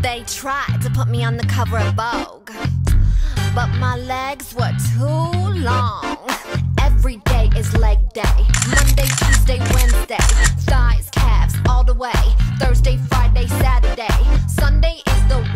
They tried to put me on the cover of Vogue, but my legs were too long. Every day is leg day. Monday, Tuesday, Wednesday. Thighs, calves, all the way. Thursday, Friday, Saturday. Sunday is the